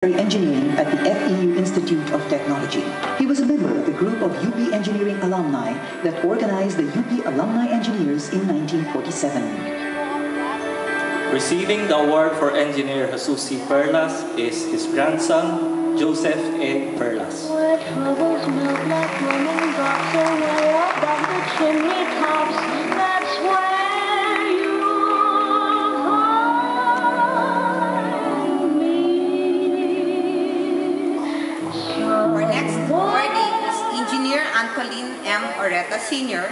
Engineering at the FEU Institute of Technology. He was a member of the group of UP Engineering alumni that organized the UP Alumni Engineers in 1947. Receiving the award for engineer Jesus C. Perlas is his grandson, Joseph A. Perlas. Where troubles melt like running drops away above the chimney tops. Our next awardee is Engineer Antoline M. Oreta Sr.,